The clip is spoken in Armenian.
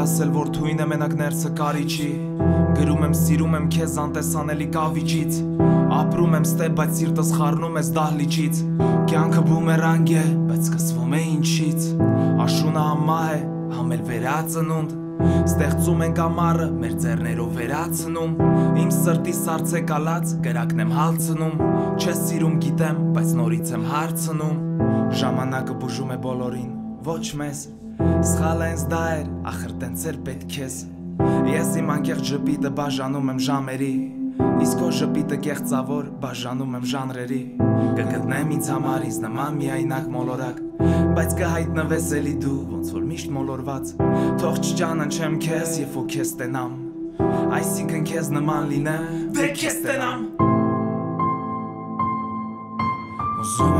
ասել, որ թույն է մենակ ներսը կարիչի Գրում եմ, սիրում եմ քեզ անտեսանելի կավիճից Ապրում եմ ստեփ, բայց սիրտս խառնում ես դահլիճից Կյանքը բումերանգ է, բայց սկսվում է ինչից Աշունը ամա է, համել վերածնունդ Ստեղծում ենք ամառը, մեր ձեռներով վերացնում Իմ սրտի սարցե կալած, կրակն եմ հալցնում Չես սիրում գիտեմ, բայց նորից եմ հարցնում Ժամանակը բուժում է բոլորին, ոչ մեզ Սխալ այնս դա էր, ախր տենց էր պետք ես Ես իմ անկեղծ ժպիտը բաժանում եմ ժամերի Իսկ քո ժպիտը կեղծավոր բաժանում եմ ժանրերի Կգտնեմ ինձ համար ինձ նման միայնակ մոլորակ Բայց կհայտնվես էլի դու ոնց որ միշտ մոլորված Թող չճանաչեմ քեզ երբ որ քեզ տենամ Այսինքն քեզ նման լինեմ դե քեզ տենամ Ուզում